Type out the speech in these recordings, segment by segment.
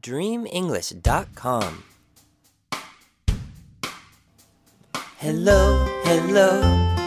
dreamenglish.com. Hello, hello,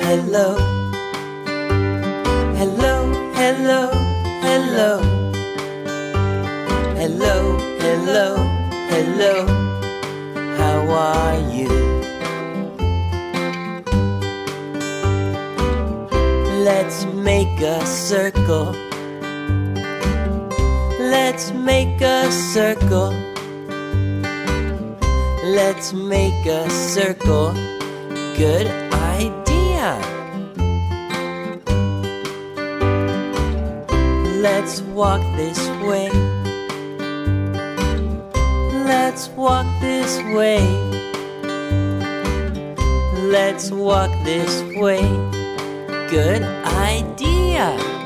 hello. Hello, hello, hello. Hello, hello, hello. How are you? Let's make a circle. Let's make a circle. Let's make a circle. Good idea. Let's walk this way. Let's walk this way. Let's walk this way. Good idea.